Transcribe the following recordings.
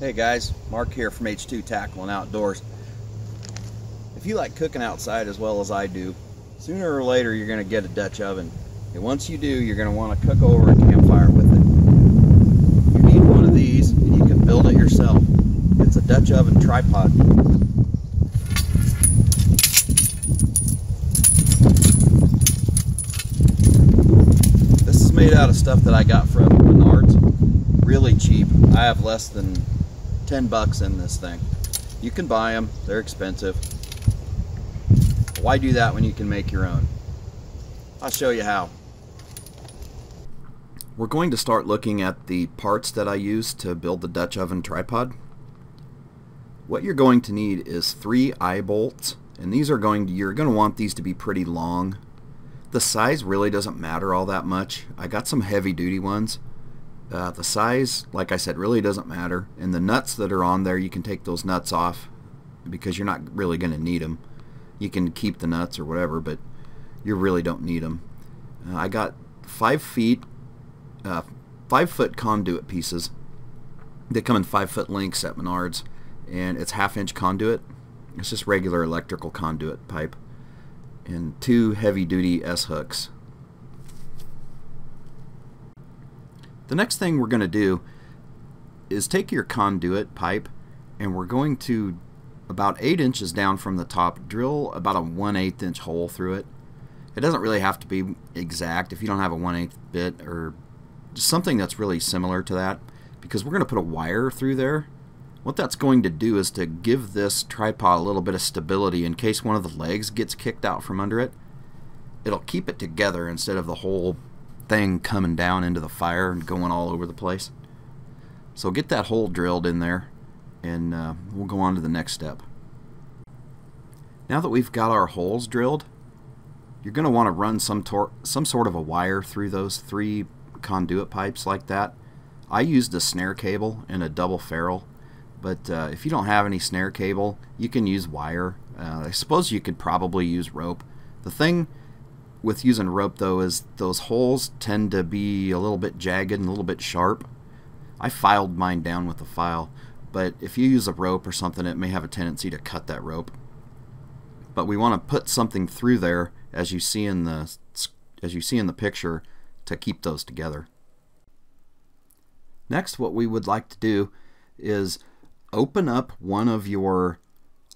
Hey guys, Mark here from H2 Tackle and Outdoors. If you like cooking outside as well as I do, sooner or later you're going to get a Dutch oven. And once you do, you're going to want to cook over a campfire with it. You need one of these and you can build it yourself. It's a Dutch oven tripod. This is made out of stuff that I got from Menards. Really cheap. I have less than 10 bucks in this thing. You can buy them, they're expensive. Why do that when you can make your own? I'll show you how. We're going to start looking at the parts that I use to build the Dutch oven tripod. What you're going to need is three eye bolts, and these are going to, you're going to want these to be pretty long. The size really doesn't matter all that much. I got some heavy duty ones uh, the size, like I said, really doesn't matter. And the nuts that are on there, you can take those nuts off because you're not really going to need them. You can keep the nuts or whatever, but you really don't need them. Uh, I got five feet, uh, five foot conduit pieces. They come in five foot lengths at Menards, and it's half inch conduit. It's just regular electrical conduit pipe, and two heavy duty S hooks. The next thing we're going to do is take your conduit pipe and we're going to about 8 inches down from the top drill about a 1 8 inch hole through it. It doesn't really have to be exact if you don't have a 1 8 bit or something that's really similar to that because we're going to put a wire through there. What that's going to do is to give this tripod a little bit of stability in case one of the legs gets kicked out from under it. It'll keep it together instead of the whole thing coming down into the fire and going all over the place. So get that hole drilled in there and uh, we'll go on to the next step. Now that we've got our holes drilled, you're going to want to run some, some sort of a wire through those three conduit pipes like that. I used a snare cable and a double ferrule, but uh, if you don't have any snare cable, you can use wire. Uh, I suppose you could probably use rope. The thing with using rope though is those holes tend to be a little bit jagged and a little bit sharp. I filed mine down with a file, but if you use a rope or something it may have a tendency to cut that rope. But we want to put something through there as you see in the as you see in the picture to keep those together. Next what we would like to do is open up one of your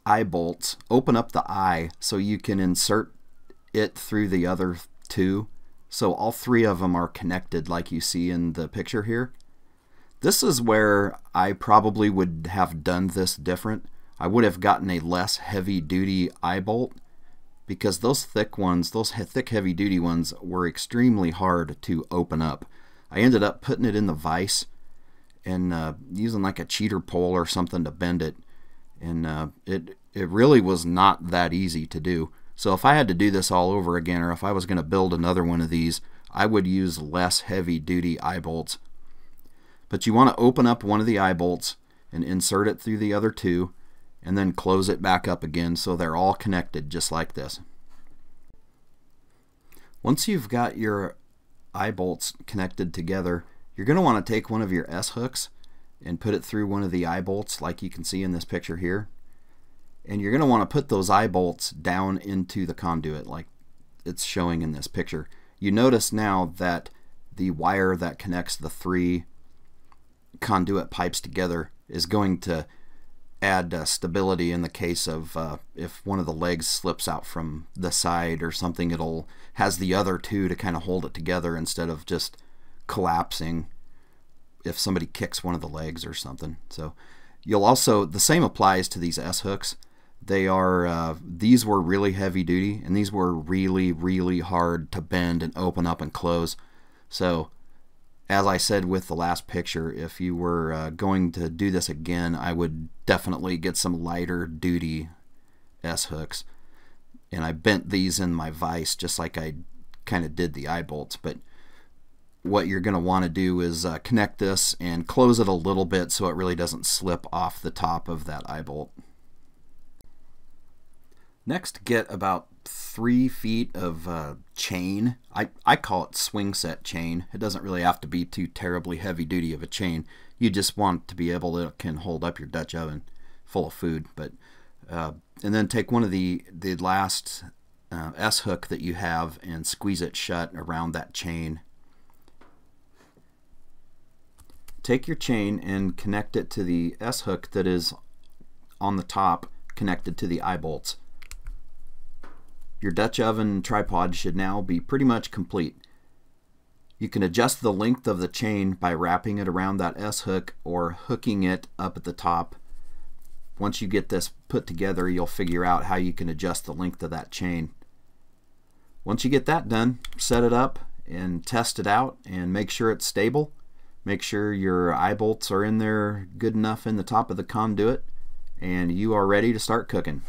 eye bolts, open up the eye so you can insert it through the other two. So all three of them are connected like you see in the picture here. This is where I probably would have done this different. I would have gotten a less heavy duty eye bolt because those thick ones, those thick heavy duty ones were extremely hard to open up. I ended up putting it in the vise and uh, using like a cheater pole or something to bend it and uh, it it really was not that easy to do. So if I had to do this all over again, or if I was going to build another one of these, I would use less heavy duty eye bolts. But you want to open up one of the eye bolts and insert it through the other two, and then close it back up again so they're all connected just like this. Once you've got your eye bolts connected together, you're going to want to take one of your S hooks and put it through one of the eye bolts like you can see in this picture here and you're going to want to put those eye bolts down into the conduit like it's showing in this picture. You notice now that the wire that connects the three conduit pipes together is going to add uh, stability in the case of uh, if one of the legs slips out from the side or something it'll has the other two to kind of hold it together instead of just collapsing if somebody kicks one of the legs or something so you'll also the same applies to these S hooks they are uh, these were really heavy duty, and these were really really hard to bend and open up and close. So, as I said with the last picture, if you were uh, going to do this again, I would definitely get some lighter duty S hooks. And I bent these in my vise just like I kind of did the eye bolts, but what you're going to want to do is uh, connect this and close it a little bit so it really doesn't slip off the top of that eye bolt. Next, get about three feet of uh, chain. I, I call it swing set chain. It doesn't really have to be too terribly heavy duty of a chain. You just want to be able to can hold up your Dutch oven full of food. But uh, and then take one of the the last uh, S hook that you have and squeeze it shut around that chain. Take your chain and connect it to the S hook that is on the top connected to the eye bolts. Your Dutch oven tripod should now be pretty much complete. You can adjust the length of the chain by wrapping it around that S hook or hooking it up at the top. Once you get this put together, you'll figure out how you can adjust the length of that chain. Once you get that done, set it up and test it out and make sure it's stable. Make sure your eye bolts are in there good enough in the top of the conduit and you are ready to start cooking.